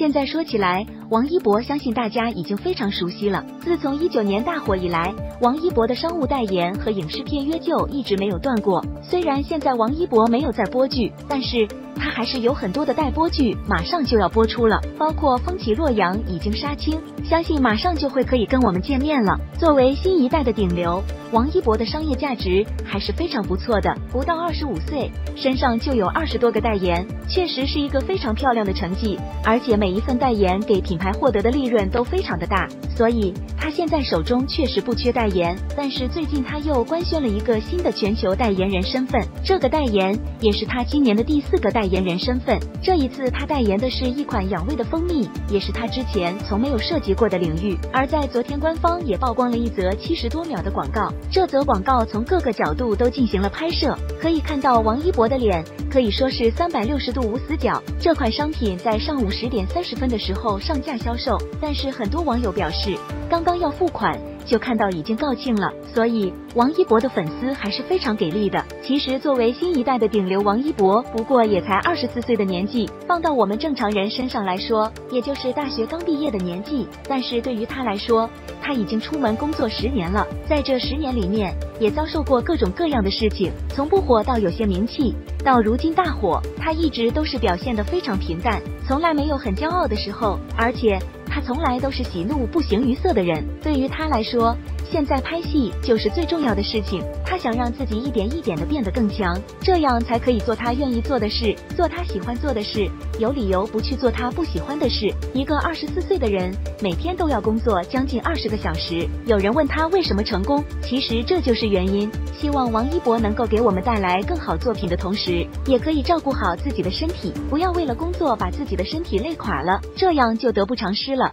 现在说起来，王一博相信大家已经非常熟悉了。自从一九年大火以来，王一博的商务代言和影视片约就一直没有断过。虽然现在王一博没有在播剧，但是他还是有很多的待播剧马上就要播出了，包括《风起洛阳》已经杀青，相信马上就会可以跟我们见面了。作为新一代的顶流。王一博的商业价值还是非常不错的，不到二十五岁，身上就有二十多个代言，确实是一个非常漂亮的成绩。而且每一份代言给品牌获得的利润都非常的大，所以他现在手中确实不缺代言。但是最近他又官宣了一个新的全球代言人身份，这个代言也是他今年的第四个代言人身份。这一次他代言的是一款养胃的蜂蜜，也是他之前从没有涉及过的领域。而在昨天，官方也曝光了一则七十多秒的广告。这则广告从各个角度都进行了拍摄，可以看到王一博的脸可以说是三百六十度无死角。这款商品在上午十点三十分的时候上架销售，但是很多网友表示，刚刚要付款就看到已经告罄了，所以王一博的粉丝还是非常给力的。其实作为新一代的顶流，王一博不过也才二十四岁的年纪，放到我们正常人身上来说，也就是大学刚毕业的年纪，但是对于他来说。他已经出门工作十年了，在这十年里面，也遭受过各种各样的事情，从不火到有些名气，到如今大火，他一直都是表现的非常平淡，从来没有很骄傲的时候，而且他从来都是喜怒不形于色的人。对于他来说，现在拍戏就是最重要的事情，他想让自己一点一点的变得更强，这样才可以做他愿意做的事，做他喜欢做的事，有理由不去做他不喜欢的事。一个二十四岁的人，每天都要工作将近二十个小时。有人问他为什么成功，其实这就是原因。希望王一博能够给我们带来更好作品的同时，也可以照顾好自己的身体，不要为了工作把自己的身体累垮了，这样就得不偿失了。